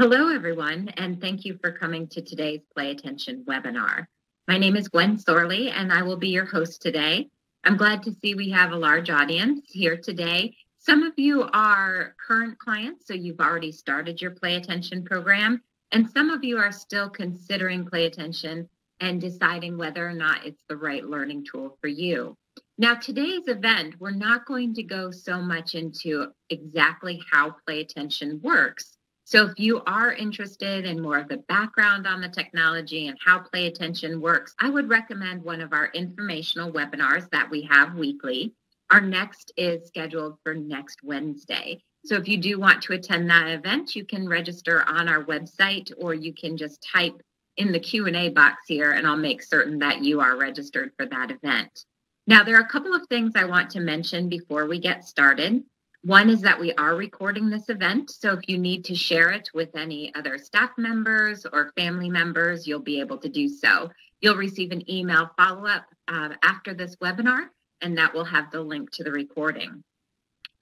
Hello, everyone, and thank you for coming to today's Play Attention webinar. My name is Gwen Sorley, and I will be your host today. I'm glad to see we have a large audience here today. Some of you are current clients, so you've already started your Play Attention program, and some of you are still considering Play Attention and deciding whether or not it's the right learning tool for you. Now, today's event, we're not going to go so much into exactly how Play Attention works so if you are interested in more of the background on the technology and how Play Attention works, I would recommend one of our informational webinars that we have weekly. Our next is scheduled for next Wednesday. So if you do want to attend that event, you can register on our website or you can just type in the Q&A box here and I'll make certain that you are registered for that event. Now, there are a couple of things I want to mention before we get started. One is that we are recording this event. So if you need to share it with any other staff members or family members, you'll be able to do so. You'll receive an email follow up uh, after this webinar, and that will have the link to the recording.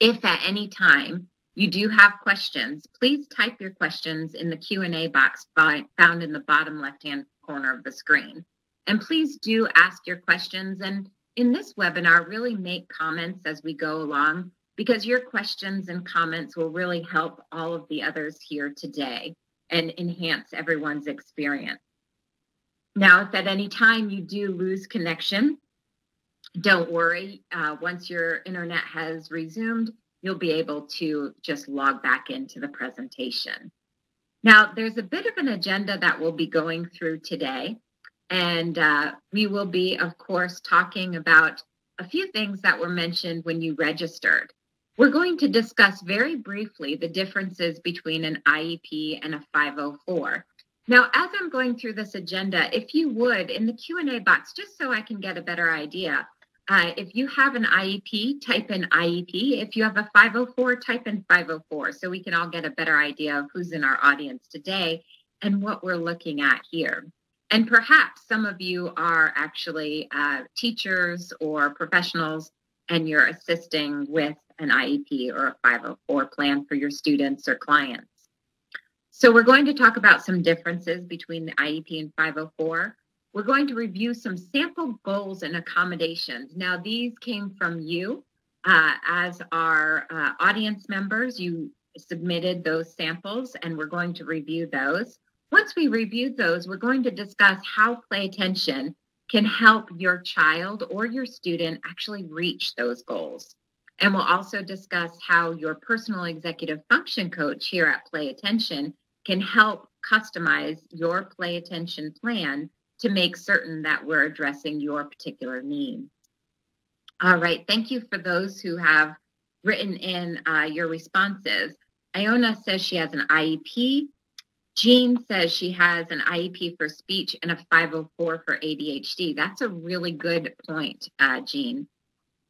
If at any time you do have questions, please type your questions in the Q&A box found in the bottom left-hand corner of the screen. And please do ask your questions. And in this webinar, really make comments as we go along because your questions and comments will really help all of the others here today and enhance everyone's experience. Now, if at any time you do lose connection, don't worry. Uh, once your internet has resumed, you'll be able to just log back into the presentation. Now, there's a bit of an agenda that we'll be going through today. And uh, we will be, of course, talking about a few things that were mentioned when you registered. We're going to discuss very briefly the differences between an IEP and a 504. Now, as I'm going through this agenda, if you would, in the Q&A box, just so I can get a better idea, uh, if you have an IEP, type in IEP. If you have a 504, type in 504 so we can all get a better idea of who's in our audience today and what we're looking at here. And perhaps some of you are actually uh, teachers or professionals and you're assisting with an IEP or a 504 plan for your students or clients. So we're going to talk about some differences between the IEP and 504. We're going to review some sample goals and accommodations. Now, these came from you uh, as our uh, audience members. You submitted those samples, and we're going to review those. Once we review those, we're going to discuss how play attention can help your child or your student actually reach those goals. And we'll also discuss how your personal executive function coach here at Play Attention can help customize your Play Attention plan to make certain that we're addressing your particular needs. All right, thank you for those who have written in uh, your responses. Iona says she has an IEP. Jean says she has an IEP for speech and a 504 for ADHD. That's a really good point, uh, Jean.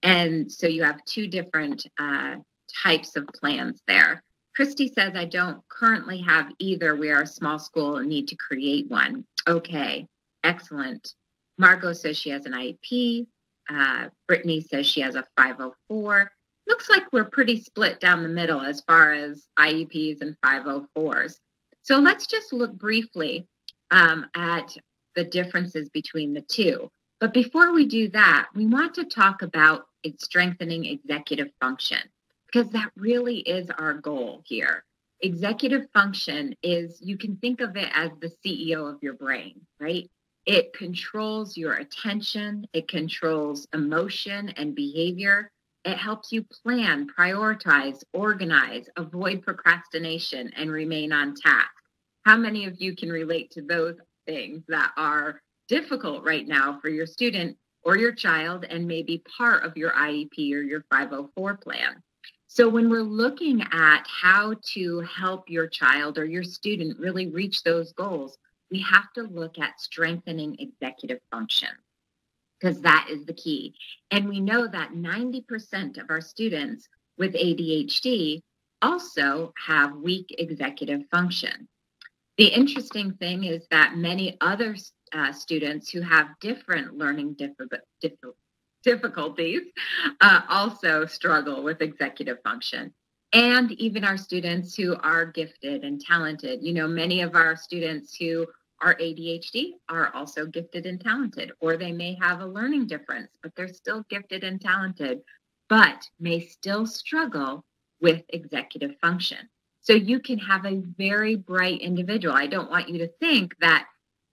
And so you have two different uh, types of plans there. Christy says, I don't currently have either. We are a small school and need to create one. Okay, excellent. Margot says she has an IEP. Uh, Brittany says she has a 504. Looks like we're pretty split down the middle as far as IEPs and 504s. So let's just look briefly um, at the differences between the two. But before we do that, we want to talk about strengthening executive function because that really is our goal here. Executive function is, you can think of it as the CEO of your brain, right? It controls your attention, it controls emotion and behavior. It helps you plan, prioritize, organize, avoid procrastination, and remain on task. How many of you can relate to those things that are difficult right now for your student or your child and maybe part of your IEP or your 504 plan. So, when we're looking at how to help your child or your student really reach those goals, we have to look at strengthening executive function because that is the key. And we know that 90% of our students with ADHD also have weak executive function. The interesting thing is that many other uh, students who have different learning difficulties uh, also struggle with executive function. and even our students who are gifted and talented. You know, many of our students who are ADHD are also gifted and talented, or they may have a learning difference, but they're still gifted and talented, but may still struggle with executive function. So you can have a very bright individual. I don't want you to think that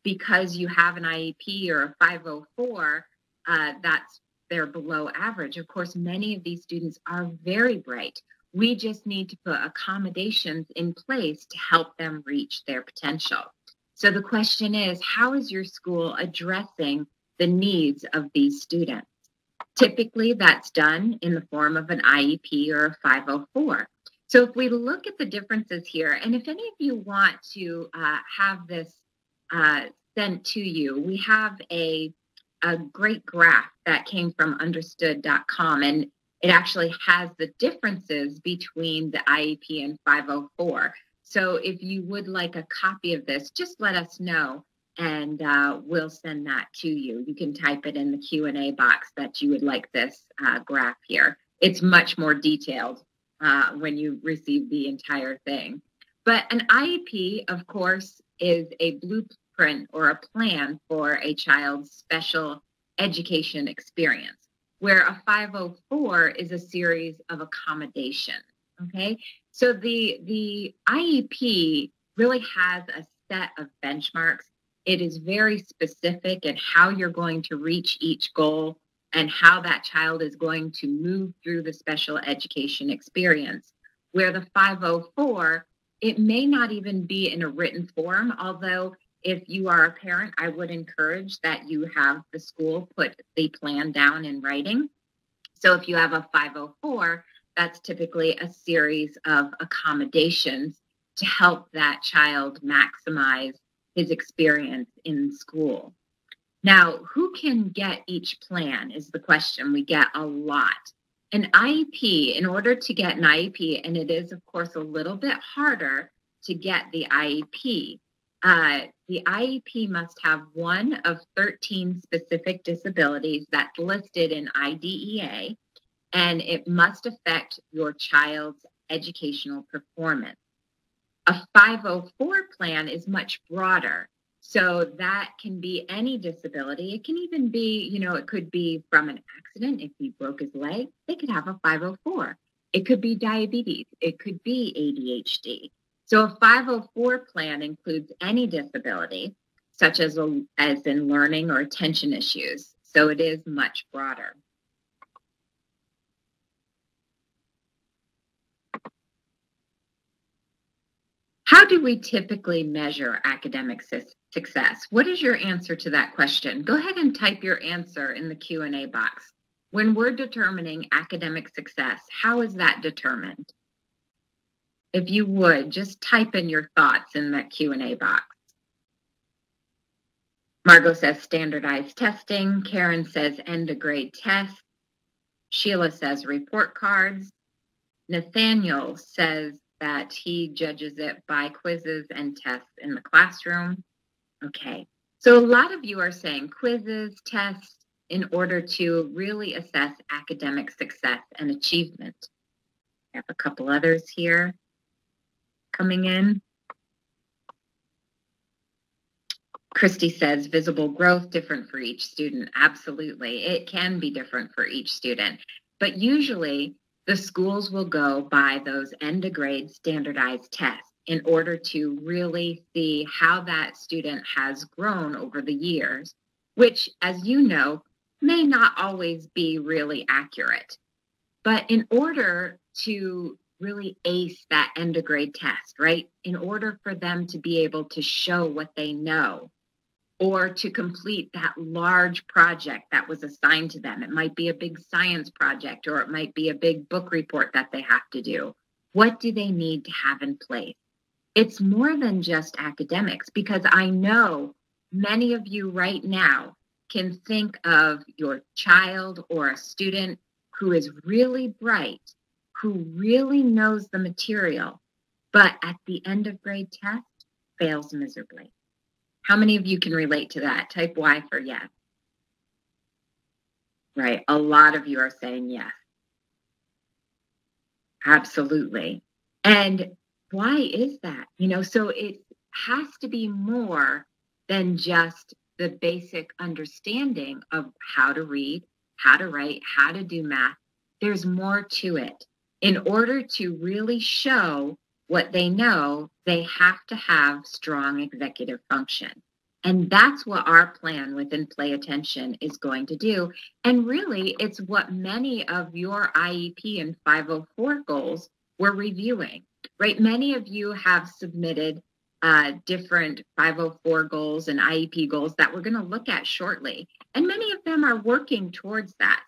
because you have an IEP or a 504, uh, that's they're below average. Of course, many of these students are very bright. We just need to put accommodations in place to help them reach their potential. So the question is how is your school addressing the needs of these students? Typically, that's done in the form of an IEP or a 504. So if we look at the differences here, and if any of you want to uh, have this uh, sent to you, we have a, a great graph that came from understood.com, and it actually has the differences between the IEP and 504. So if you would like a copy of this, just let us know and uh, we'll send that to you. You can type it in the Q&A box that you would like this uh, graph here. It's much more detailed uh, when you receive the entire thing. But an IEP, of course, is a blueprint or a plan for a child's special education experience, where a 504 is a series of accommodations. Okay, so the the IEP really has a set of benchmarks. It is very specific in how you're going to reach each goal and how that child is going to move through the special education experience. Where the 504, it may not even be in a written form, although if you are a parent, I would encourage that you have the school put the plan down in writing. So if you have a 504, that's typically a series of accommodations to help that child maximize his experience in school. Now, who can get each plan is the question we get a lot. An IEP, in order to get an IEP, and it is, of course, a little bit harder to get the IEP, uh, the IEP must have one of 13 specific disabilities that's listed in IDEA and it must affect your child's educational performance. A 504 plan is much broader. So that can be any disability. It can even be, you know, it could be from an accident. If he broke his leg, they could have a 504. It could be diabetes. It could be ADHD. So a 504 plan includes any disability, such as, a, as in learning or attention issues. So it is much broader. How do we typically measure academic success? What is your answer to that question? Go ahead and type your answer in the Q&A box. When we're determining academic success, how is that determined? If you would, just type in your thoughts in that Q&A box. Margot says standardized testing. Karen says end of grade test. Sheila says report cards. Nathaniel says that he judges it by quizzes and tests in the classroom. Okay, so a lot of you are saying quizzes, tests, in order to really assess academic success and achievement. I have a couple others here coming in. Christy says visible growth different for each student. Absolutely. It can be different for each student. But usually the schools will go by those end of grade standardized tests in order to really see how that student has grown over the years, which, as you know, may not always be really accurate. But in order to really ace that end of grade test, right? In order for them to be able to show what they know, or to complete that large project that was assigned to them. It might be a big science project or it might be a big book report that they have to do. What do they need to have in place? It's more than just academics because I know many of you right now can think of your child or a student who is really bright, who really knows the material, but at the end of grade test fails miserably. How many of you can relate to that? Type Y for yes. Right. A lot of you are saying yes. Absolutely. And why is that? You know, so it has to be more than just the basic understanding of how to read, how to write, how to do math. There's more to it. In order to really show what they know, they have to have strong executive function. And that's what our plan within Play Attention is going to do. And really, it's what many of your IEP and 504 goals were reviewing, right? Many of you have submitted uh, different 504 goals and IEP goals that we're going to look at shortly. And many of them are working towards that.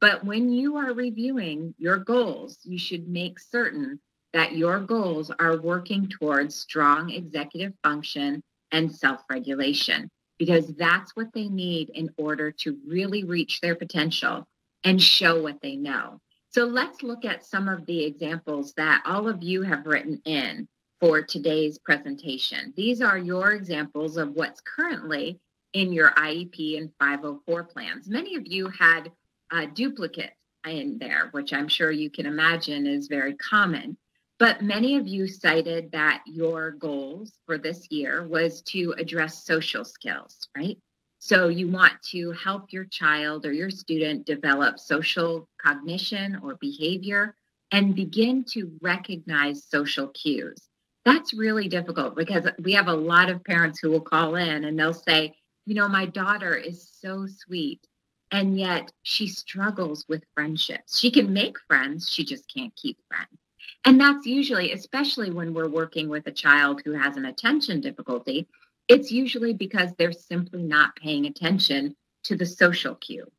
But when you are reviewing your goals, you should make certain that your goals are working towards strong executive function and self regulation, because that's what they need in order to really reach their potential and show what they know. So let's look at some of the examples that all of you have written in for today's presentation. These are your examples of what's currently in your IEP and 504 plans. Many of you had uh, a duplicate in there, which I'm sure you can imagine is very common. But many of you cited that your goals for this year was to address social skills, right? So you want to help your child or your student develop social cognition or behavior and begin to recognize social cues. That's really difficult because we have a lot of parents who will call in and they'll say, you know, my daughter is so sweet and yet she struggles with friendships. She can make friends, she just can't keep friends. And that's usually, especially when we're working with a child who has an attention difficulty, it's usually because they're simply not paying attention to the social cue,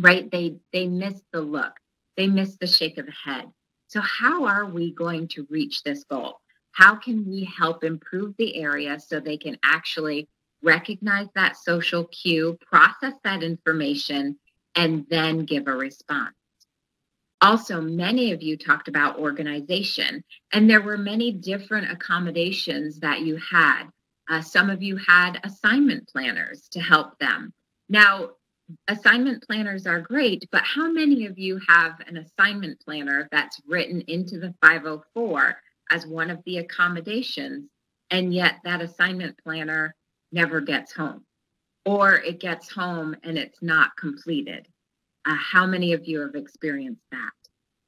right? They they miss the look, they miss the shake of the head. So how are we going to reach this goal? How can we help improve the area so they can actually recognize that social cue, process that information, and then give a response? also many of you talked about organization and there were many different accommodations that you had uh, some of you had assignment planners to help them now assignment planners are great but how many of you have an assignment planner that's written into the 504 as one of the accommodations and yet that assignment planner never gets home or it gets home and it's not completed uh, how many of you have experienced that?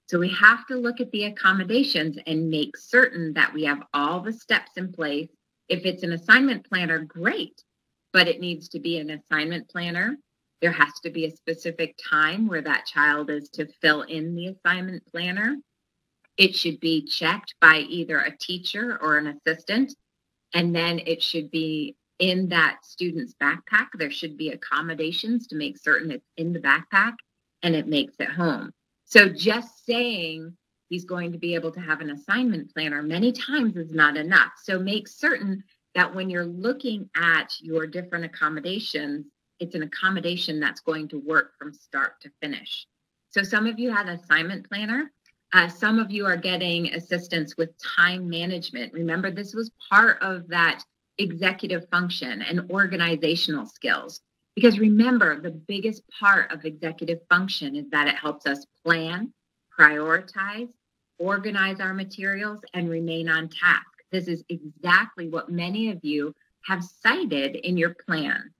So we have to look at the accommodations and make certain that we have all the steps in place. If it's an assignment planner, great, but it needs to be an assignment planner. There has to be a specific time where that child is to fill in the assignment planner. It should be checked by either a teacher or an assistant, and then it should be in that student's backpack. There should be accommodations to make certain it's in the backpack and it makes it home. So just saying he's going to be able to have an assignment planner many times is not enough. So make certain that when you're looking at your different accommodations, it's an accommodation that's going to work from start to finish. So some of you had an assignment planner. Uh, some of you are getting assistance with time management. Remember, this was part of that executive function and organizational skills. Because remember, the biggest part of executive function is that it helps us plan, prioritize, organize our materials, and remain on task. This is exactly what many of you have cited in your plan.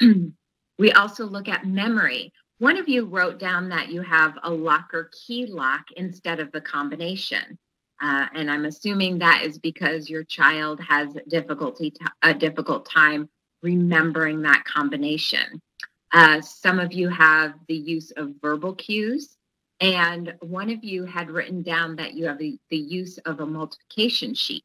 we also look at memory. One of you wrote down that you have a lock or key lock instead of the combination. Uh, and I'm assuming that is because your child has difficulty a difficult time remembering that combination. Uh, some of you have the use of verbal cues, and one of you had written down that you have the, the use of a multiplication sheet.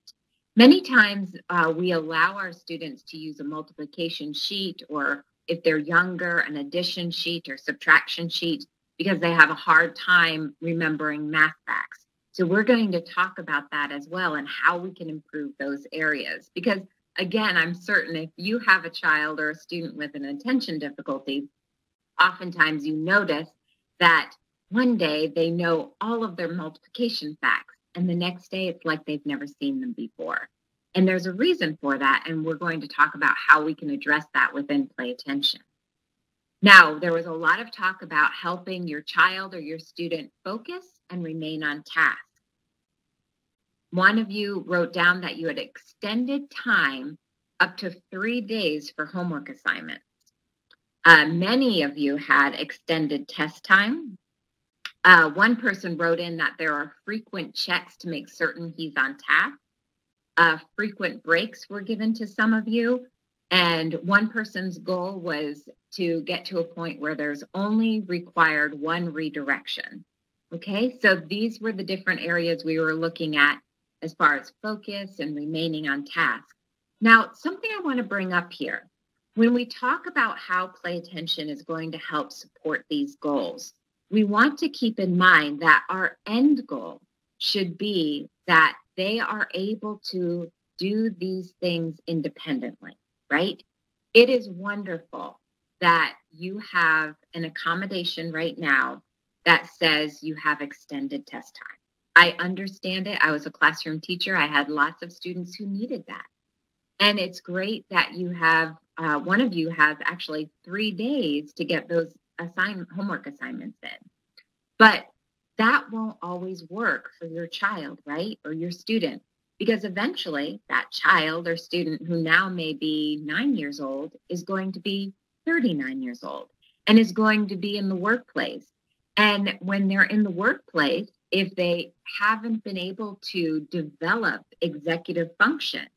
Many times uh, we allow our students to use a multiplication sheet, or if they're younger, an addition sheet or subtraction sheet, because they have a hard time remembering math facts. So we're going to talk about that as well and how we can improve those areas. Because again, I'm certain if you have a child or a student with an attention difficulty, oftentimes you notice that one day they know all of their multiplication facts, and the next day it's like they've never seen them before. And there's a reason for that, and we're going to talk about how we can address that within play attention. Now, there was a lot of talk about helping your child or your student focus and remain on task. One of you wrote down that you had extended time up to three days for homework assignments. Uh, many of you had extended test time. Uh, one person wrote in that there are frequent checks to make certain he's on task. Uh, frequent breaks were given to some of you. And one person's goal was to get to a point where there's only required one redirection. Okay, so these were the different areas we were looking at as far as focus and remaining on task. Now, something I want to bring up here when we talk about how play attention is going to help support these goals, we want to keep in mind that our end goal should be that they are able to do these things independently, right? It is wonderful that you have an accommodation right now that says you have extended test time. I understand it. I was a classroom teacher. I had lots of students who needed that. And it's great that you have, uh, one of you has actually three days to get those assign homework assignments in. But that won't always work for your child, right? Or your student. Because eventually that child or student who now may be nine years old is going to be 39 years old and is going to be in the workplace. And when they're in the workplace, if they haven't been able to develop executive function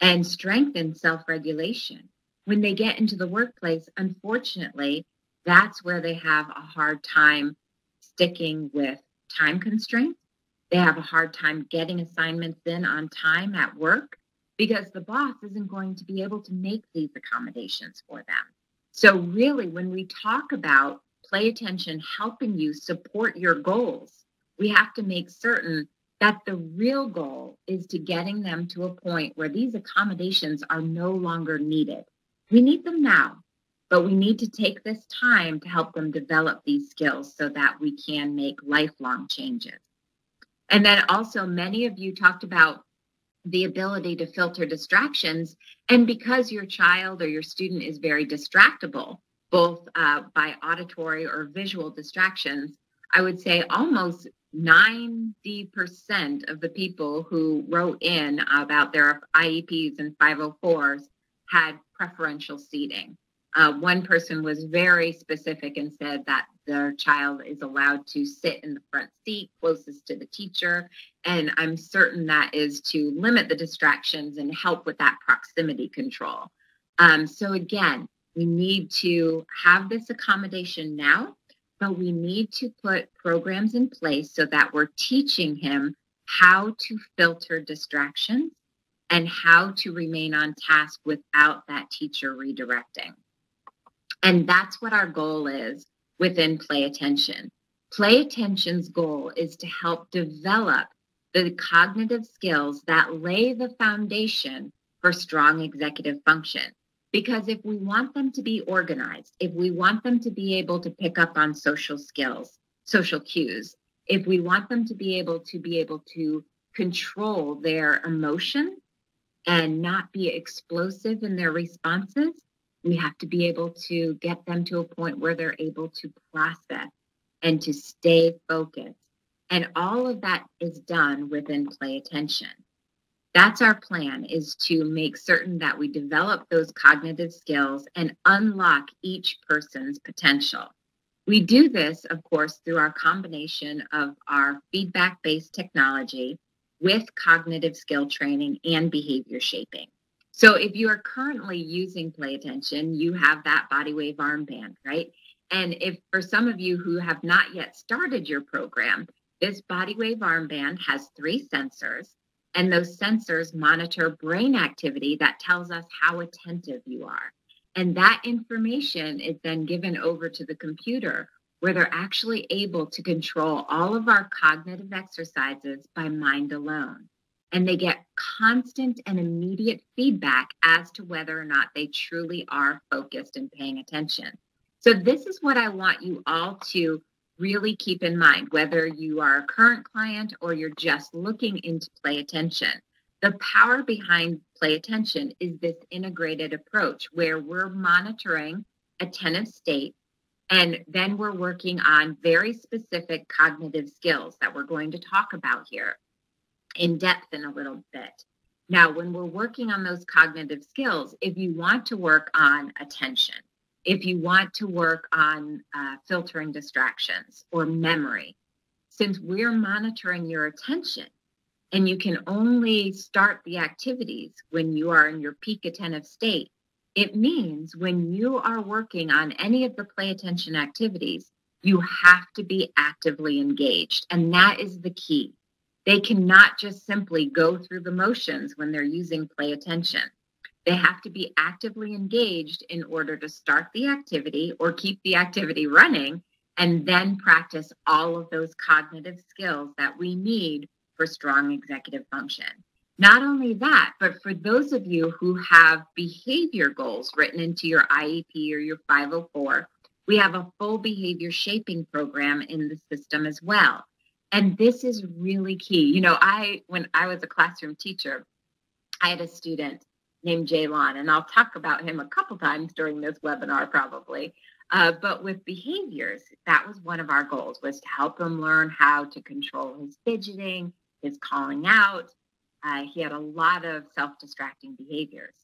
and strengthen self regulation, when they get into the workplace, unfortunately, that's where they have a hard time sticking with time constraints. They have a hard time getting assignments in on time at work because the boss isn't going to be able to make these accommodations for them. So, really, when we talk about play attention helping you support your goals, we have to make certain that the real goal is to getting them to a point where these accommodations are no longer needed. We need them now, but we need to take this time to help them develop these skills so that we can make lifelong changes. And then also, many of you talked about the ability to filter distractions. And because your child or your student is very distractible, both uh, by auditory or visual distractions, I would say almost 90% of the people who wrote in about their IEPs and 504s had preferential seating. Uh, one person was very specific and said that their child is allowed to sit in the front seat closest to the teacher. And I'm certain that is to limit the distractions and help with that proximity control. Um, so, again, we need to have this accommodation now, but we need to put programs in place so that we're teaching him how to filter distractions and how to remain on task without that teacher redirecting. And that's what our goal is within Play Attention. Play Attention's goal is to help develop the cognitive skills that lay the foundation for strong executive function. Because if we want them to be organized, if we want them to be able to pick up on social skills, social cues, if we want them to be able to be able to control their emotions and not be explosive in their responses, we have to be able to get them to a point where they're able to process and to stay focused. And all of that is done within play attention. That's our plan is to make certain that we develop those cognitive skills and unlock each person's potential. We do this, of course, through our combination of our feedback based technology with cognitive skill training and behavior shaping. So if you are currently using Play Attention, you have that BodyWave armband, right? And if for some of you who have not yet started your program, this BodyWave armband has three sensors, and those sensors monitor brain activity that tells us how attentive you are. And that information is then given over to the computer where they're actually able to control all of our cognitive exercises by mind alone and they get constant and immediate feedback as to whether or not they truly are focused and paying attention. So, this is what I want you all to really keep in mind, whether you are a current client or you're just looking into play attention. The power behind play attention is this integrated approach where we're monitoring attentive state. And then we're working on very specific cognitive skills that we're going to talk about here in depth in a little bit. Now, when we're working on those cognitive skills, if you want to work on attention, if you want to work on uh, filtering distractions or memory, since we're monitoring your attention and you can only start the activities when you are in your peak attentive state, it means when you are working on any of the play attention activities, you have to be actively engaged. And that is the key. They cannot just simply go through the motions when they're using play attention. They have to be actively engaged in order to start the activity or keep the activity running and then practice all of those cognitive skills that we need for strong executive function. Not only that, but for those of you who have behavior goals written into your IEP or your 504, we have a full behavior shaping program in the system as well. And this is really key. You know, I, when I was a classroom teacher, I had a student named Jaylon, and I'll talk about him a couple times during this webinar probably. Uh, but with behaviors, that was one of our goals was to help him learn how to control his fidgeting, his calling out. Uh, he had a lot of self-distracting behaviors.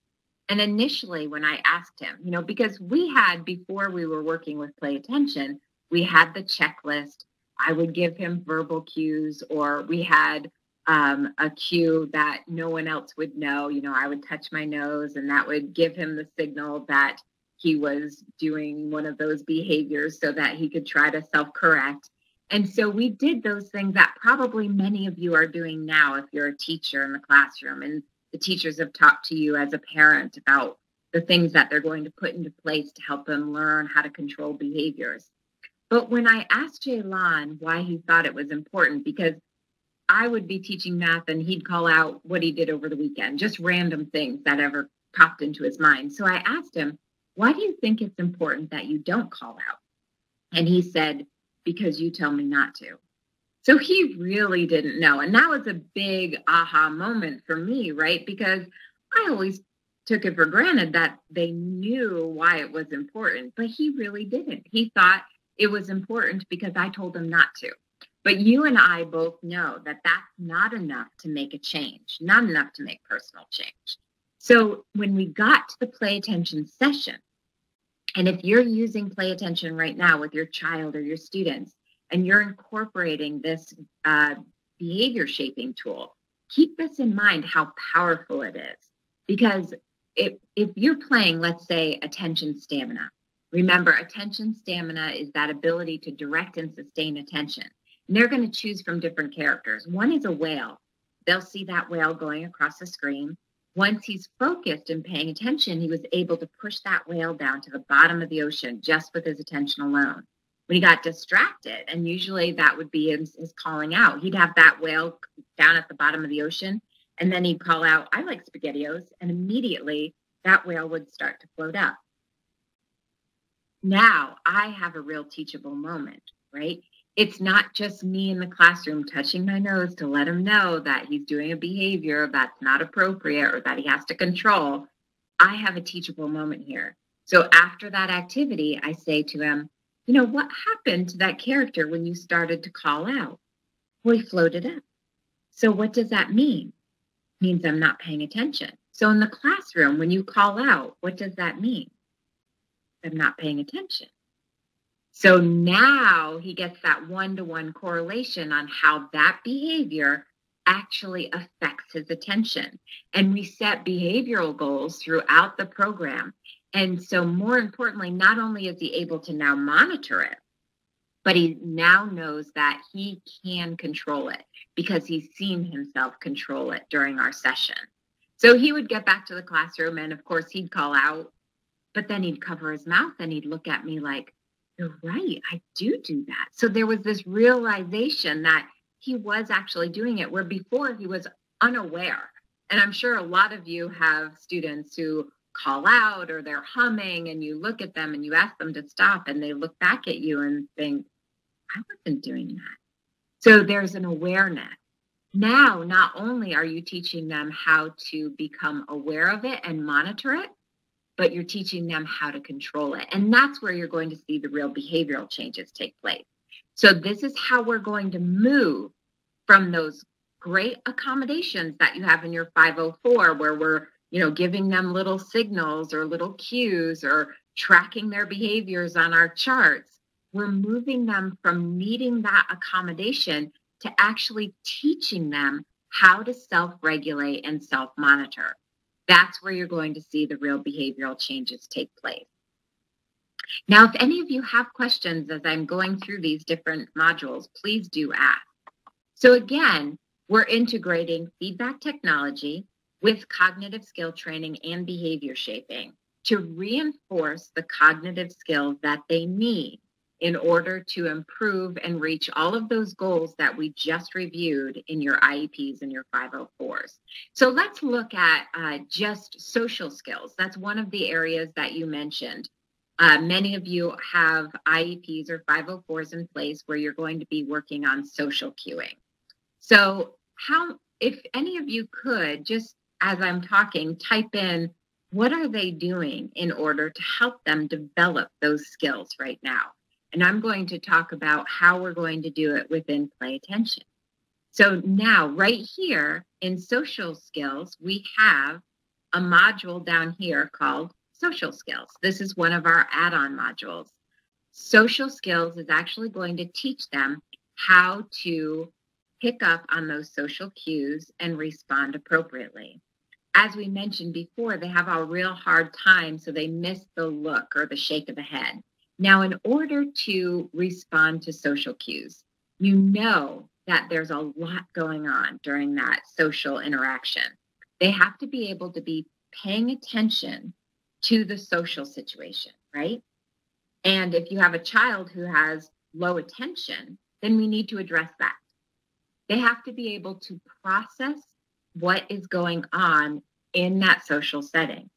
And initially, when I asked him, you know, because we had before we were working with play attention, we had the checklist. I would give him verbal cues, or we had um, a cue that no one else would know. You know, I would touch my nose, and that would give him the signal that he was doing one of those behaviors so that he could try to self correct. And so we did those things that probably many of you are doing now if you're a teacher in the classroom and the teachers have talked to you as a parent about the things that they're going to put into place to help them learn how to control behaviors. But when I asked Jaylon why he thought it was important, because I would be teaching math and he'd call out what he did over the weekend, just random things that ever popped into his mind. So I asked him, why do you think it's important that you don't call out? And he said, Because you tell me not to. So he really didn't know. And that was a big aha moment for me, right? Because I always took it for granted that they knew why it was important, but he really didn't. He thought it was important because I told them not to. But you and I both know that that's not enough to make a change, not enough to make personal change. So when we got to the play attention session, and if you're using play attention right now with your child or your students, and you're incorporating this uh, behavior shaping tool, keep this in mind how powerful it is. Because if, if you're playing, let's say, attention stamina, remember, attention stamina is that ability to direct and sustain attention. And they're going to choose from different characters. One is a whale. They'll see that whale going across the screen once he's focused and paying attention, he was able to push that whale down to the bottom of the ocean just with his attention alone. When he got distracted, and usually that would be his, his calling out, he'd have that whale down at the bottom of the ocean, and then he'd call out, I like SpaghettiOs, and immediately that whale would start to float up. Now I have a real teachable moment, right? it's not just me in the classroom touching my nose to let him know that he's doing a behavior that's not appropriate or that he has to control. I have a teachable moment here. So after that activity, I say to him, you know, what happened to that character when you started to call out? Well, he floated up. So what does that mean? It means I'm not paying attention. So in the classroom, when you call out, what does that mean? I'm not paying attention. So now he gets that one to one correlation on how that behavior actually affects his attention. And we set behavioral goals throughout the program. And so, more importantly, not only is he able to now monitor it, but he now knows that he can control it because he's seen himself control it during our session. So he would get back to the classroom and, of course, he'd call out, but then he'd cover his mouth and he'd look at me like, you're right. I do do that. So there was this realization that he was actually doing it where before he was unaware. And I'm sure a lot of you have students who call out or they're humming and you look at them and you ask them to stop and they look back at you and think, I wasn't doing that. So there's an awareness. Now, not only are you teaching them how to become aware of it and monitor it, but you're teaching them how to control it. And that's where you're going to see the real behavioral changes take place. So, this is how we're going to move from those great accommodations that you have in your 504, where we're you know, giving them little signals or little cues or tracking their behaviors on our charts. We're moving them from needing that accommodation to actually teaching them how to self regulate and self monitor. That's where you're going to see the real behavioral changes take place. Now, if any of you have questions as I'm going through these different modules, please do ask. So, again, we're integrating feedback technology with cognitive skill training and behavior shaping to reinforce the cognitive skills that they need in order to improve and reach all of those goals that we just reviewed in your IEPs and your 504s. So let's look at uh, just social skills. That's one of the areas that you mentioned. Uh, many of you have IEPs or 504s in place where you're going to be working on social cueing. So, how, if any of you could just as I'm talking, type in what are they doing in order to help them develop those skills right now? And I'm going to talk about how we're going to do it within play attention. So now, right here in social skills, we have a module down here called social skills. This is one of our add on modules. Social skills is actually going to teach them how to pick up on those social cues and respond appropriately as we mentioned before, they have a real hard time, so they miss the look or the shake of the head. Now, in order to respond to social cues, you know that there's a lot going on during that social interaction. They have to be able to be paying attention to the social situation, right? And if you have a child who has low attention, then we need to address that. They have to be able to process what is going on in that social setting.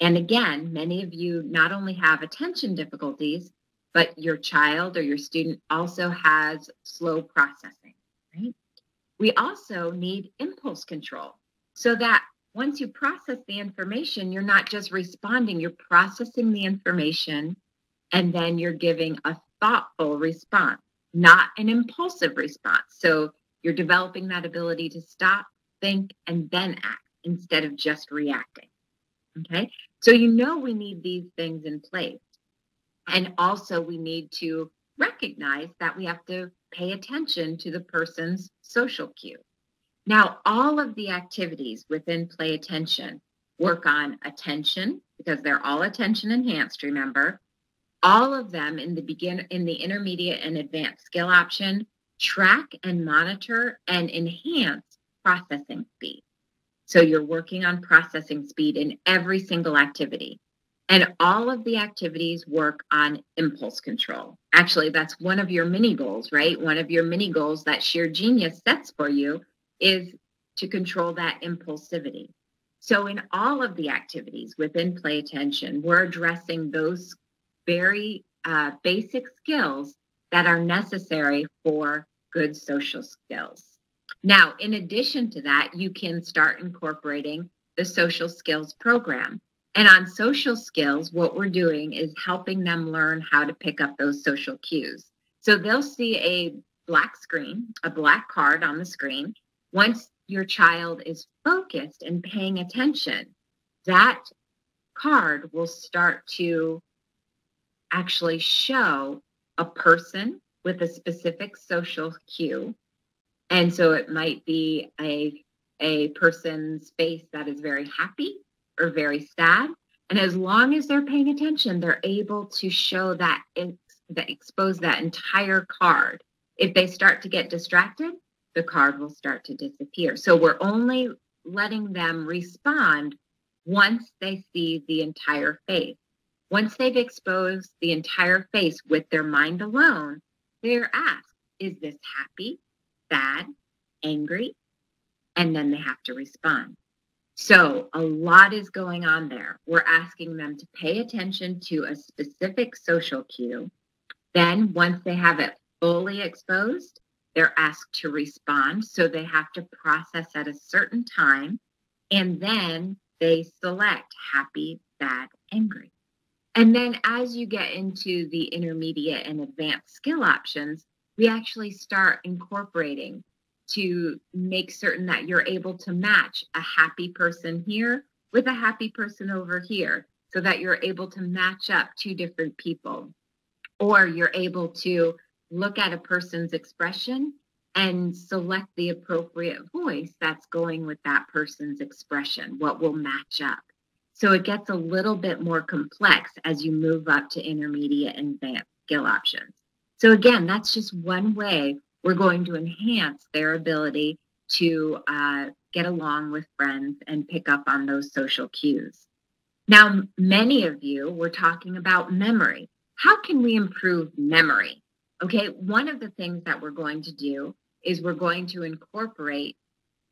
And again, many of you not only have attention difficulties, but your child or your student also has slow processing, right? We also need impulse control so that once you process the information, you're not just responding, you're processing the information and then you're giving a thoughtful response, not an impulsive response. So you're developing that ability to stop, think, and then act instead of just reacting. Okay. So you know we need these things in place. And also we need to recognize that we have to pay attention to the person's social cue. Now, all of the activities within play attention work on attention because they're all attention enhanced, remember. All of them in the begin in the intermediate and advanced skill option track and monitor and enhance processing speed. So you're working on processing speed in every single activity. And all of the activities work on impulse control. Actually, that's one of your mini goals, right? One of your mini goals that Sheer Genius sets for you is to control that impulsivity. So, in all of the activities within Play Attention, we're addressing those very uh, basic skills that are necessary for good social skills. Now, in addition to that, you can start incorporating the social skills program. And on social skills, what we're doing is helping them learn how to pick up those social cues. So they'll see a black screen, a black card on the screen. Once your child is focused and paying attention, that card will start to actually show a person with a specific social cue and so it might be a a person's face that is very happy or very sad. And as long as they're paying attention, they're able to show that, that expose that entire card. If they start to get distracted, the card will start to disappear. So we're only letting them respond once they see the entire face. Once they've exposed the entire face with their mind alone, they're asked, is this happy? Sad, angry, and then they have to respond. So a lot is going on there. We're asking them to pay attention to a specific social cue. Then, once they have it fully exposed, they're asked to respond. So they have to process at a certain time. And then they select happy, sad, angry. And then as you get into the intermediate and advanced skill options, we actually start incorporating to make certain that you're able to match a happy person here with a happy person over here so that you're able to match up two different people. Or you're able to look at a person's expression and select the appropriate voice that's going with that person's expression, what will match up. So it gets a little bit more complex as you move up to intermediate and advanced skill options. So again, that's just one way we're going to enhance their ability to uh, get along with friends and pick up on those social cues. Now, many of you were talking about memory. How can we improve memory? Okay, one of the things that we're going to do is we're going to incorporate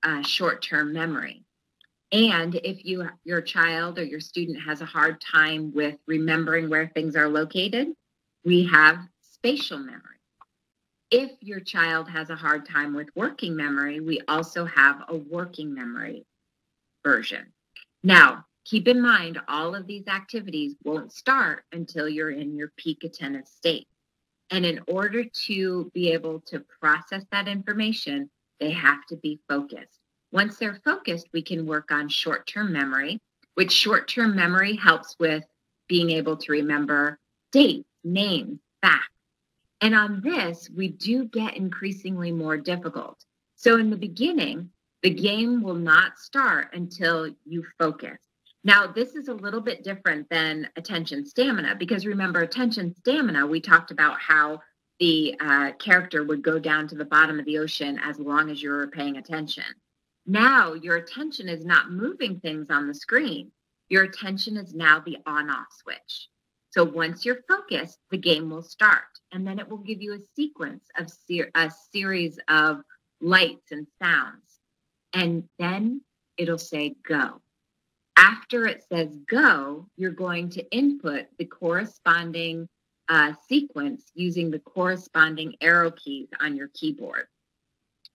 uh, short-term memory. And if you your child or your student has a hard time with remembering where things are located, we have spatial memory. If your child has a hard time with working memory, we also have a working memory version. Now, keep in mind all of these activities won't start until you're in your peak attentive state. And in order to be able to process that information, they have to be focused. Once they're focused, we can work on short term memory, which short term memory helps with being able to remember dates, names, facts. And on this, we do get increasingly more difficult. So in the beginning, the game will not start until you focus. Now, this is a little bit different than attention stamina because remember, attention stamina, we talked about how the uh, character would go down to the bottom of the ocean as long as you were paying attention. Now, your attention is not moving things on the screen. Your attention is now the on off switch. So once you're focused, the game will start. And then it will give you a sequence of ser- a series of lights and sounds. And then it'll say go. After it says go, you're going to input the corresponding uh, sequence using the corresponding arrow keys on your keyboard.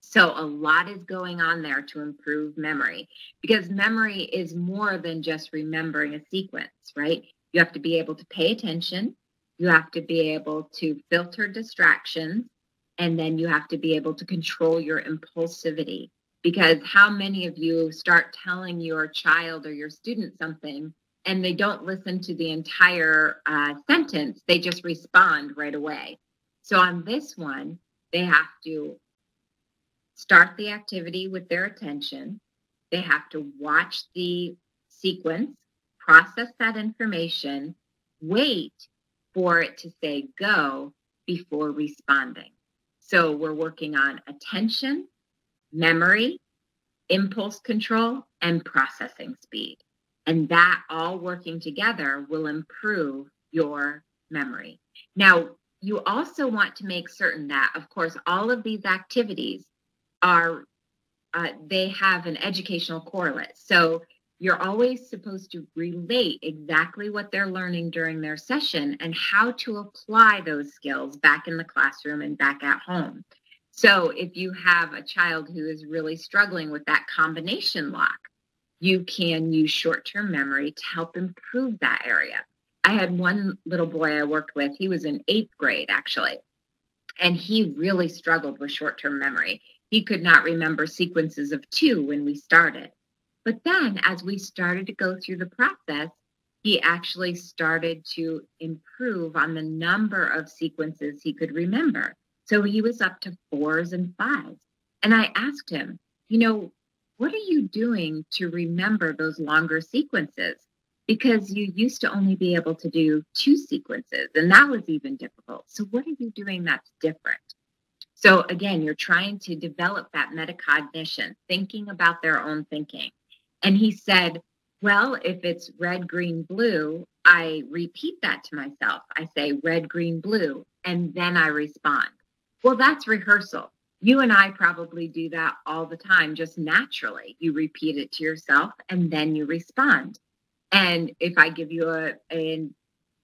So a lot is going on there to improve memory because memory is more than just remembering a sequence, right? You have to be able to pay attention. You have to be able to filter distractions. And then you have to be able to control your impulsivity. Because how many of you start telling your child or your student something and they don't listen to the entire uh, sentence? They just respond right away. So on this one they have to start the activity with their attention. They have to watch the sequence process that information wait for it to say go before responding so we're working on attention memory, impulse control, and processing speed. And that all working together will improve your memory. Now, you also want to make certain that, of course, all of these activities are, uh, they have an educational correlate. So you're always supposed to relate exactly what they're learning during their session and how to apply those skills back in the classroom and back at home. So if you have a child who is really struggling with that combination lock, you can use short term memory to help improve that area. I had one little boy I worked with, he was in eighth grade actually, and he really struggled with short term memory. He could not remember sequences of two when we started. But then as we started to go through the process, he actually started to improve on the number of sequences he could remember. So he was up to fours and fives. And I asked him, you know, what are you doing to remember those longer sequences? Because you used to only be able to do two sequences, and that was even difficult. So, what are you doing that's different? So, again, you're trying to develop that metacognition, thinking about their own thinking. And he said, Well, if it's red, green, blue, I repeat that to myself. I say red, green, blue, and then I respond. Well, that's rehearsal. You and I probably do that all the time, just naturally. You repeat it to yourself and then you respond. And if I give you a, a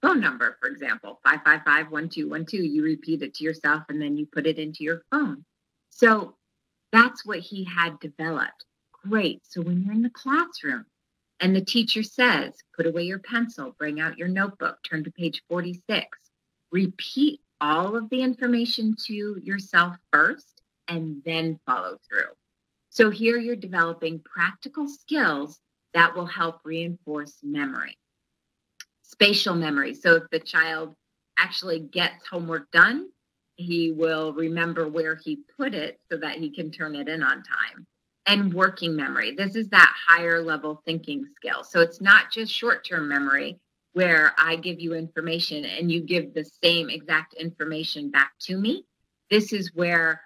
phone number, for example, 555 1212, you repeat it to yourself and then you put it into your phone. So that's what he had developed. Great. So when you're in the classroom, and the teacher says, put away your pencil, bring out your notebook, turn to page 46. Repeat all of the information to yourself first and then follow through. So here you're developing practical skills that will help reinforce memory. Spatial memory. So if the child actually gets homework done, he will remember where he put it so that he can turn it in on time and working memory. This is that higher level thinking skill. So it's not just short term memory where I give you information and you give the same exact information back to me. This is where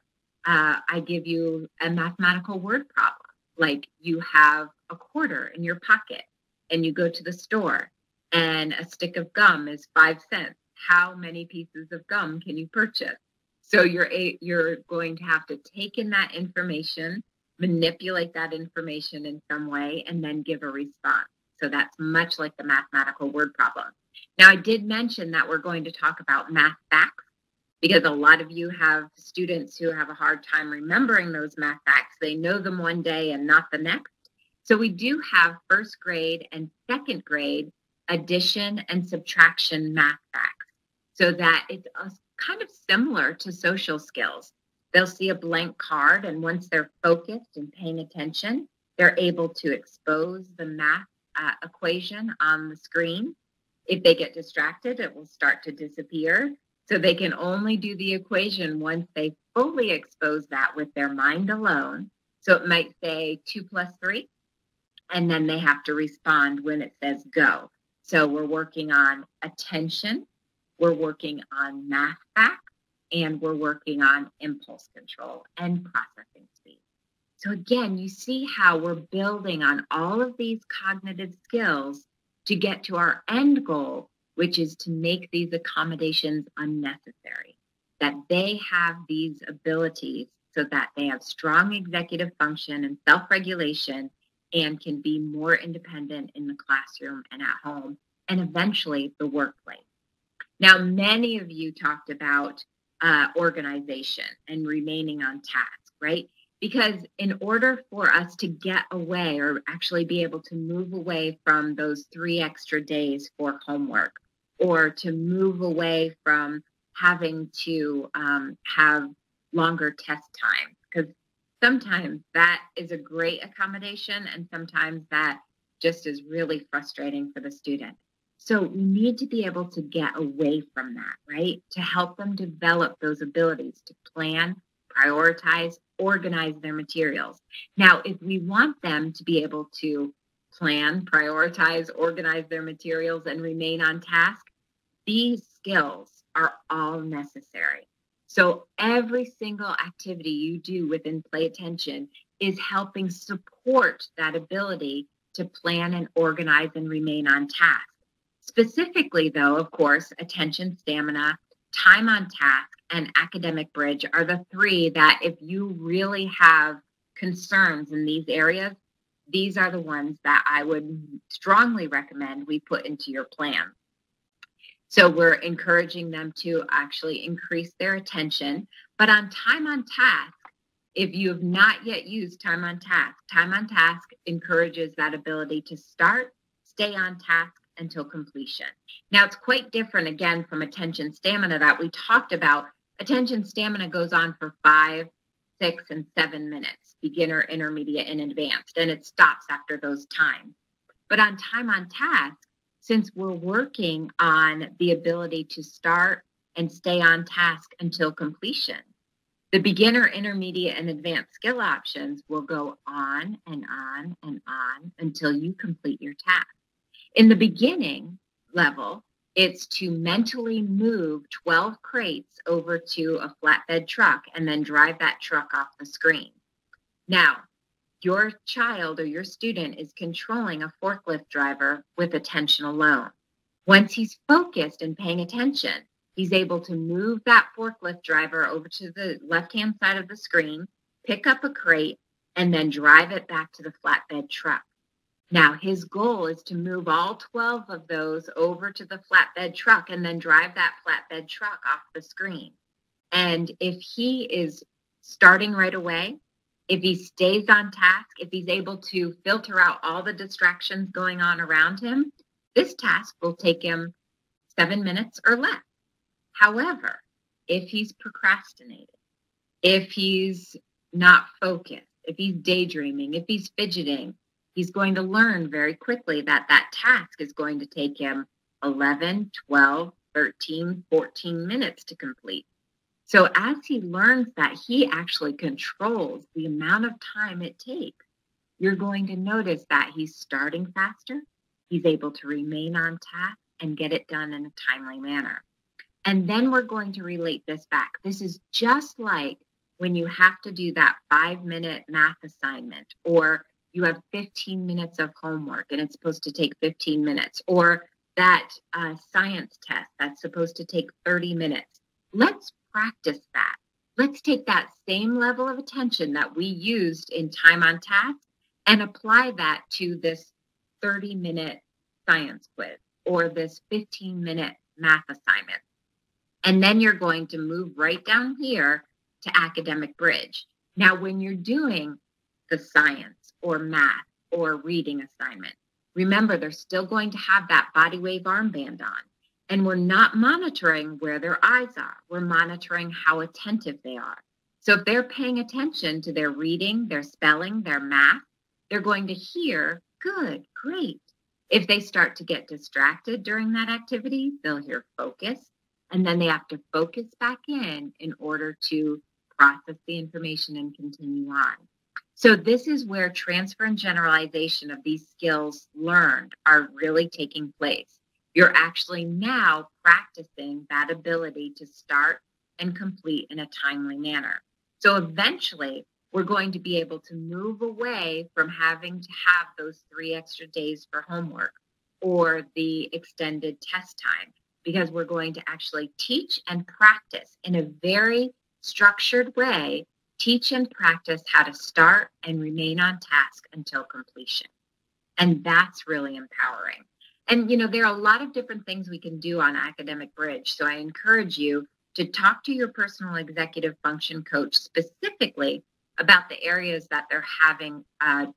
uh, I give you a mathematical word problem. Like you have a quarter in your pocket and you go to the store and a stick of gum is five cents. How many pieces of gum can you purchase? So you're a, you're going to have to take in that information manipulate that information in some way, and then give a response. So that's much like the mathematical word problem. Now, I did mention that we're going to talk about math facts because a lot of you have students who have a hard time remembering those math facts. They know them one day and not the next. So we do have first grade and second grade addition and subtraction math facts so that it's kind of similar to social skills. They'll see a blank card, and once they're focused and paying attention, they're able to expose the math uh, equation on the screen. If they get distracted, it will start to disappear. So they can only do the equation once they fully expose that with their mind alone. So it might say two plus three, and then they have to respond when it says go. So we're working on attention, we're working on math facts, and we're working on impulse control and processing speed. So, again, you see how we're building on all of these cognitive skills to get to our end goal, which is to make these accommodations unnecessary, that they have these abilities so that they have strong executive function and self regulation and can be more independent in the classroom and at home and eventually the workplace. Now, many of you talked about uh, organization and remaining on task, right? Because in order for us to get away or actually be able to move away from those three extra days for homework or to move away from having to um, have longer test time, because sometimes that is a great accommodation and sometimes that just is really frustrating for the student. So we need to be able to get away from that, right? To help them develop those abilities to plan, prioritize, organize their materials. Now, if we want them to be able to plan, prioritize, organize their materials, and remain on task, these skills are all necessary. So every single activity you do within play attention is helping support that ability to plan and organize and remain on task. Specifically, though, of course, attention, stamina, time on task, and academic bridge are the three that, if you really have concerns in these areas, these are the ones that I would strongly recommend we put into your plan. So we're encouraging them to actually increase their attention. But on time on task, if you have not yet used time on task, time on task encourages that ability to start, stay on task, until completion. Now, it's quite different again from attention stamina that we talked about. Attention stamina goes on for five, six, and seven minutes beginner, intermediate, and advanced, and it stops after those times. But on time on task, since we're working on the ability to start and stay on task until completion, the beginner, intermediate, and advanced skill options will go on and on and on until you complete your task. In the beginning level, it's to mentally move 12 crates over to a flatbed truck and then drive that truck off the screen. Now, your child or your student is controlling a forklift driver with attention alone. Once he's focused and paying attention, he's able to move that forklift driver over to the left hand side of the screen, pick up a crate, and then drive it back to the flatbed truck. Now, his goal is to move all 12 of those over to the flatbed truck and then drive that flatbed truck off the screen. And if he is starting right away if he stays on task, if he's able to filter out all the distractions going on around him, this task will take him seven minutes or less. However, if he's procrastinating, if he's not focused, if he's daydreaming, if he's fidgeting, he's going to learn very quickly that that task is going to take him 11, 12, 13, 14 minutes to complete. So as he learns that, he actually controls the amount of time it takes. You're going to notice that he's starting faster, he's able to remain on task and get it done in a timely manner. And then we're going to relate this back. This is just like when you have to do that five minute math assignment, or you have 15 minutes of homework and it's supposed to take 15 minutes, or that uh, science test that's supposed to take 30 minutes. Let's practice that. Let's take that same level of attention that we used in time on task and apply that to this 30 minute science quiz or this 15 minute math assignment. And then you're going to move right down here to academic bridge. Now, when you're doing the science or math or reading assignment, remember they're still going to have that BodyWave armband on. And we're not monitoring where their eyes are, we're monitoring how attentive they are. So if they're paying attention to their reading, their spelling, their math, they're going to hear, good, great. If they start to get distracted during that activity, they'll hear focus, and then they have to focus back in in order to process the information and continue on. So, this is where transfer and generalization of these skills learned are really taking place. You're actually now practicing that ability to start and complete in a timely manner. So, eventually, we're going to be able to move away from having to have those three extra days for homework or the extended test time because we're going to actually teach and practice in a very structured way, teach and practice how to start and remain on task until completion. And that's really empowering. And, you know, there are a lot of different things we can do on Academic Bridge. So I encourage you to talk to your personal executive function coach specifically about the areas that they're having uh,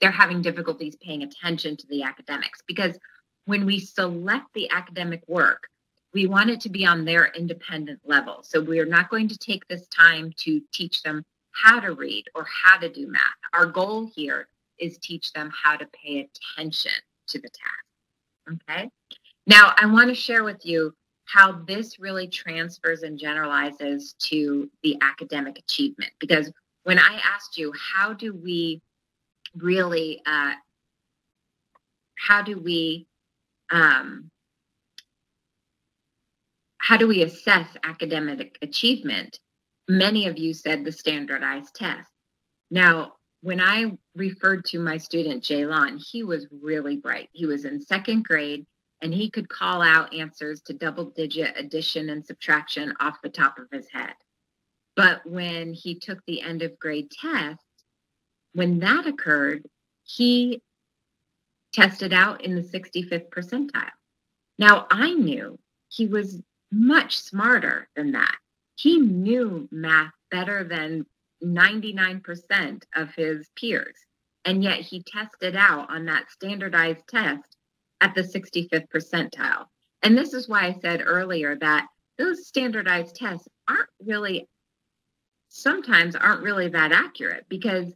they're having difficulties paying attention to the academics because when we select the academic work we want it to be on their independent level. So we're not going to take this time to teach them how to read or how to do math. Our goal here is teach them how to pay attention to the task okay? Now i want to share with you how this really transfers and generalizes to the academic achievement. Because when I asked you, how do we really, uh, how do we, um, how do we assess academic achievement? Many of you said the standardized test. Now, when I referred to my student Jaylon, he was really bright. He was in second grade and he could call out answers to double digit addition and subtraction off the top of his head. But when he took the end of grade test, when that occurred, he tested out in the 65th percentile. Now, I knew he was much smarter than that. He knew math better than 99% of his peers. And yet he tested out on that standardized test at the 65th percentile. And this is why I said earlier that those standardized tests aren't really, sometimes aren't really that accurate because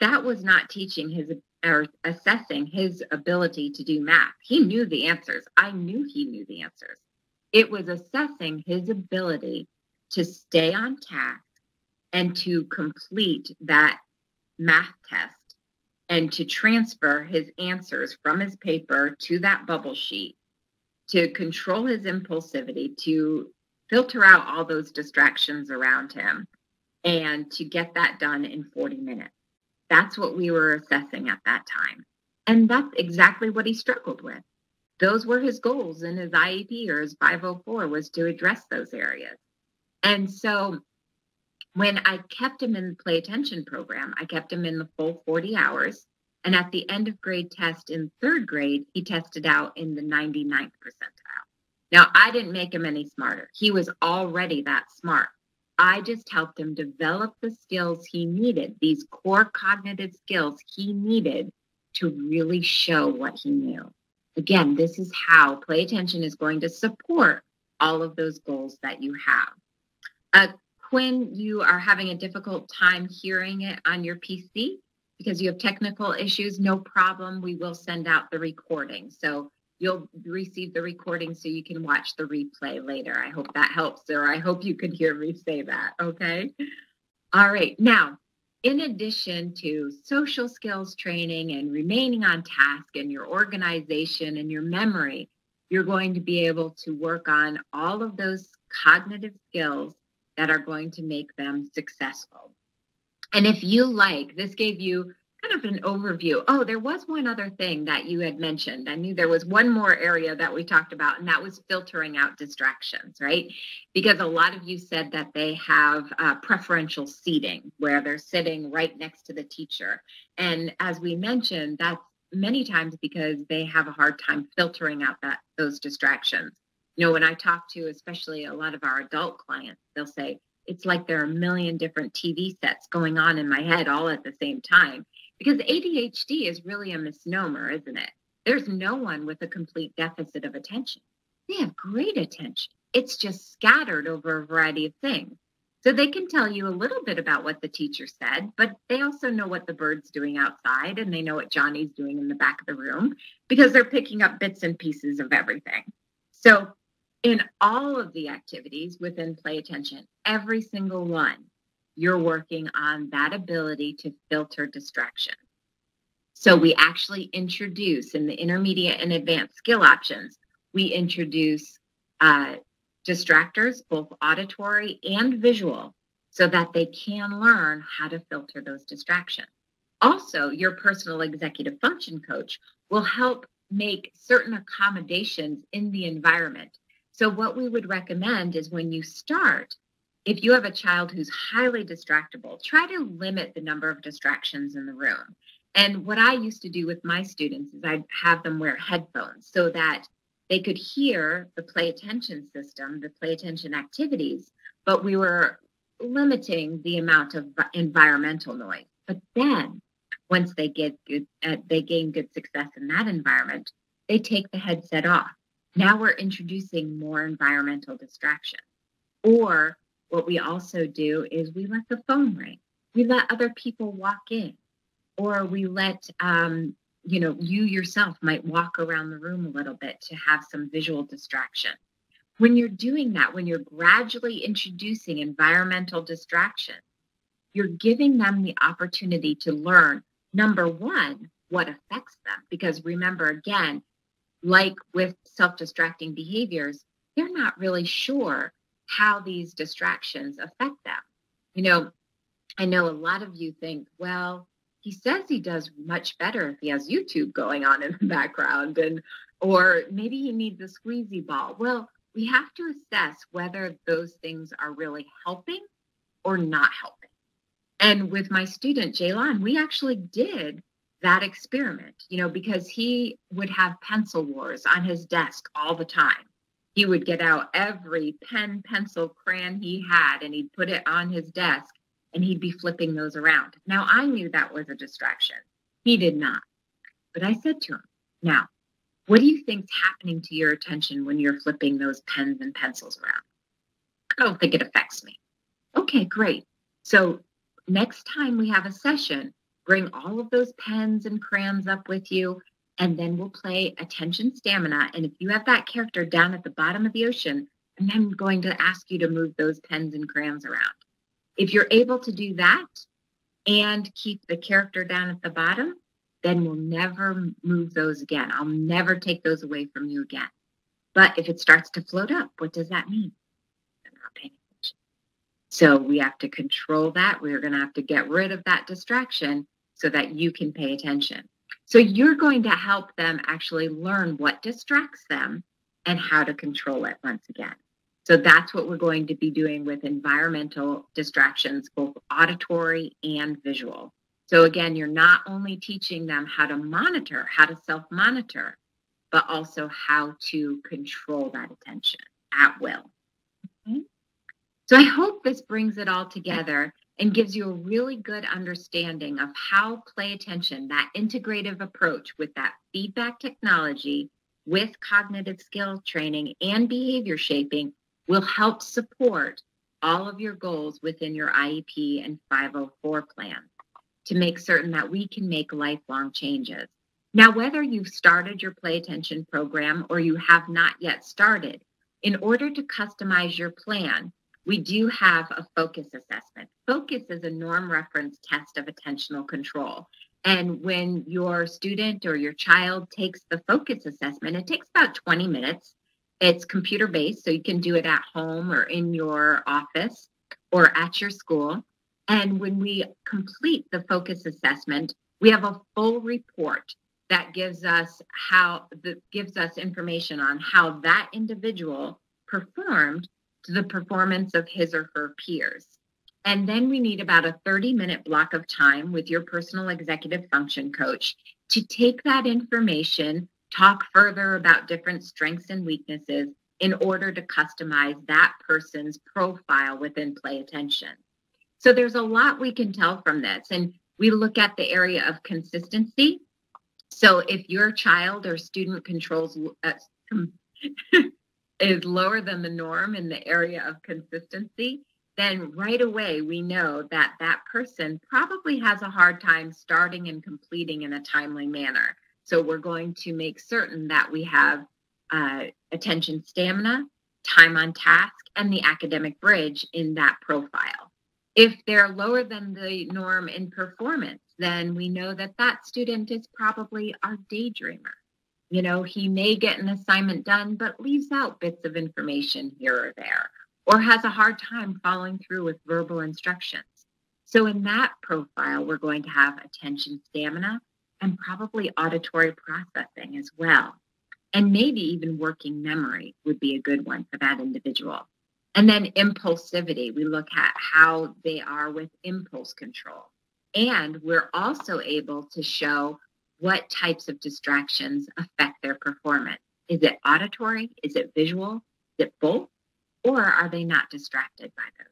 that was not teaching his or assessing his ability to do math. He knew the answers. I knew he knew the answers. It was assessing his ability to stay on task and to complete that math test and to transfer his answers from his paper to that bubble sheet to control his impulsivity, to filter out all those distractions around him, and to get that done in 40 minutes. That's what we were assessing at that time. And that's exactly what he struggled with. Those were his goals in his IEP or his 504 was to address those areas. And so when I kept him in the play attention program, I kept him in the full 40 hours. And at the end of grade test in third grade, he tested out in the 99th percentile. Now, I didn't make him any smarter. He was already that smart. I just helped him develop the skills he needed, these core cognitive skills he needed to really show what he knew. Again, this is how play attention is going to support all of those goals that you have. Uh, Quinn, you are having a difficult time hearing it on your PC because you have technical issues. No problem. We will send out the recording. So you'll receive the recording so you can watch the replay later. I hope that helps, or I hope you could hear me say that. Okay. All right. Now, in addition to social skills training and remaining on task and your organization and your memory, you're going to be able to work on all of those cognitive skills that are going to make them successful. And if you like, this gave you kind of an overview. Oh, there was one other thing that you had mentioned. I knew there was one more area that we talked about, and that was filtering out distractions, right? Because a lot of you said that they have uh, preferential seating where they're sitting right next to the teacher. And as we mentioned, that's many times because they have a hard time filtering out that those distractions. You know, when I talk to especially a lot of our adult clients, they'll say, it's like there are a million different TV sets going on in my head all at the same time. Because ADHD is really a misnomer, isn't it? There's no one with a complete deficit of attention. They have great attention. It's just scattered over a variety of things. So they can tell you a little bit about what the teacher said, but they also know what the bird's doing outside and they know what Johnny's doing in the back of the room because they're picking up bits and pieces of everything. So in all of the activities within play attention, every single one, you're working on that ability to filter distraction. So we actually introduce in the intermediate and advanced skill options, we introduce uh, distractors, both auditory and visual, so that they can learn how to filter those distractions. Also, your personal executive function coach will help make certain accommodations in the environment. So, what we would recommend is when you start, if you have a child who's highly distractible, try to limit the number of distractions in the room. And what I used to do with my students is I'd have them wear headphones so that they could hear the play attention system, the play attention activities, but we were limiting the amount of environmental noise. But then once they get good, uh, they gain good success in that environment, they take the headset off. Now we're introducing more environmental distraction. Or what we also do is we let the phone ring. We let other people walk in, or we let um, you know you yourself might walk around the room a little bit to have some visual distraction. When you're doing that, when you're gradually introducing environmental distraction, you're giving them the opportunity to learn number one what affects them because remember again like with self-distracting behaviors they're not really sure how these distractions affect them. You know, I know a lot of you think, well, he says he does much better if he has YouTube going on in the background and or maybe he needs a squeezy ball. Well, we have to assess whether those things are really helping or not helping. And with my student Jaylon, we actually did that experiment, you know, because he would have pencil wars on his desk all the time he would get out every pen, pencil, crayon he had and he'd put it on his desk and he'd be flipping those around. Now, I knew that was a distraction. He did not. But I said to him, Now, what do you think's happening to your attention when you're flipping those pens and pencils around? I don't think it affects me. Okay, great. So, next time we have a session, bring all of those pens and crayons up with you and then we'll play attention stamina. And if you have that character down at the bottom of the ocean, I'm going to ask you to move those pens and crayons around. If you're able to do that and keep the character down at the bottom, then we'll never move those again. I'll never take those away from you again. But if it starts to float up, what does that mean? So we have to control that. We're going to have to get rid of that distraction so that you can pay attention. So you're going to help them actually learn what distracts them and how to control it once again. So that's what we're going to be doing with environmental distractions, both auditory and visual. So again, you're not only teaching them how to monitor, how to self monitor, but also how to control that attention at will. Okay? So I hope this brings it all together and gives you a really good understanding of how play attention, that integrative approach with that feedback technology with cognitive skill training and behavior shaping will help support all of your goals within your IEP and 504 plan to make certain that we can make lifelong changes. Now, whether you've started your play attention program or you have not yet started, in order to customize your plan, we do have a focus assessment. Focus is a norm reference test of attentional control. And when your student or your child takes the focus assessment, it takes about 20 minutes. It's computer based, so you can do it at home or in your office or at your school. And when we complete the focus assessment, we have a full report that gives us how that gives us information on how that individual performed to the performance of his or her peers. And then we need about a 30 minute block of time with your personal executive function coach to take that information, talk further about different strengths and weaknesses in order to customize that person's profile within play attention. So there's a lot we can tell from this. And we look at the area of consistency. So if your child or student controls uh, is lower than the norm in the area of consistency, then right away we know that that person probably has a hard time starting and completing in a timely manner. So we're going to make certain that we have uh, attention stamina, time on task, and the academic bridge in that profile. If they're lower than the norm in performance, then we know that that student is probably our daydreamer. You know, he may get an assignment done, but leaves out bits of information here or there, or has a hard time following through with verbal instructions. So, in that profile, we're going to have attention stamina and probably auditory processing as well. And maybe even working memory would be a good one for that individual. And then impulsivity, we look at how they are with impulse control. And we're also able to show what types of distractions affect their performance. Is it auditory? Is it visual? Is it both? Or are they not distracted by those?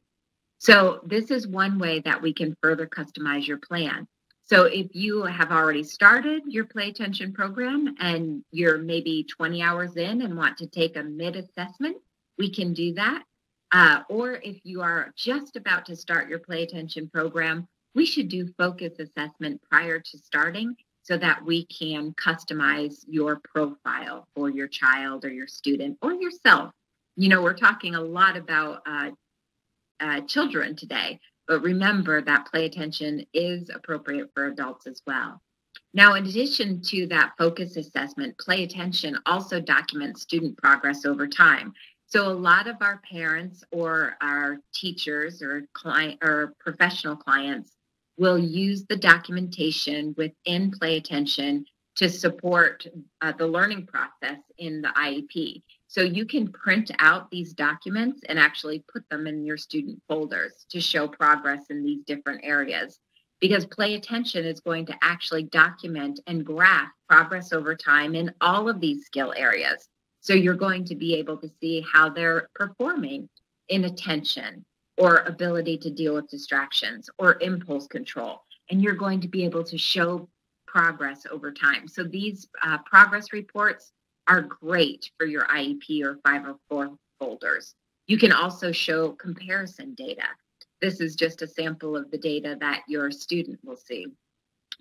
So, this is one way that we can further customize your plan. So, if you have already started your play attention program and you're maybe 20 hours in and want to take a mid assessment, we can do that. Uh, or if you are just about to start your play attention program, we should do focus assessment prior to starting so that we can customize your profile for your child or your student or yourself. You know, we're talking a lot about uh, uh, children today, but remember that play attention is appropriate for adults as well. Now, in addition to that focus assessment, play attention also documents student progress over time. So a lot of our parents or our teachers or client or professional clients will use the documentation within Play Attention to support uh, the learning process in the IEP. So you can print out these documents and actually put them in your student folders to show progress in these different areas. Because Play Attention is going to actually document and graph progress over time in all of these skill areas. So you're going to be able to see how they're performing in attention, or ability to deal with distractions or impulse control. And you're going to be able to show progress over time. So these uh, progress reports are great for your IEP or 504 folders. You can also show comparison data. This is just a sample of the data that your student will see.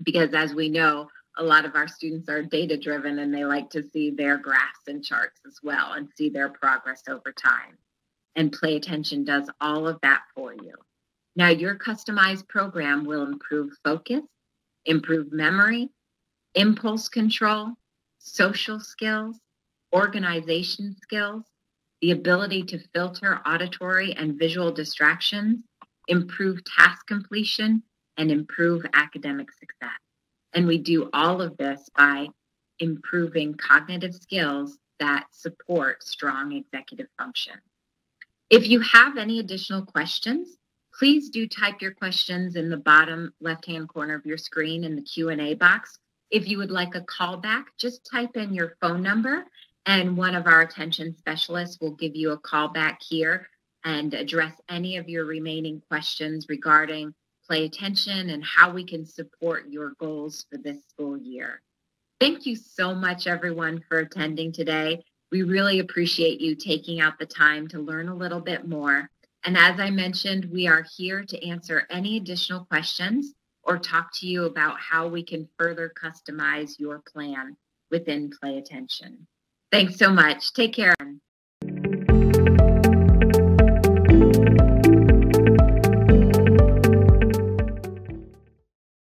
Because as we know, a lot of our students are data driven and they like to see their graphs and charts as well and see their progress over time and play attention does all of that for you. Now, your customized program will improve focus, improve memory, impulse control, social skills, organization skills, the ability to filter auditory and visual distractions, improve task completion, and improve academic success. And we do all of this by improving cognitive skills that support strong executive function. If you have any additional questions, please do type your questions in the bottom left-hand corner of your screen in the Q&A box. If you would like a callback, just type in your phone number and one of our attention specialists will give you a call back here and address any of your remaining questions regarding play attention and how we can support your goals for this school year. Thank you so much, everyone, for attending today. We really appreciate you taking out the time to learn a little bit more. And as I mentioned, we are here to answer any additional questions or talk to you about how we can further customize your plan within Play Attention. Thanks so much. Take care.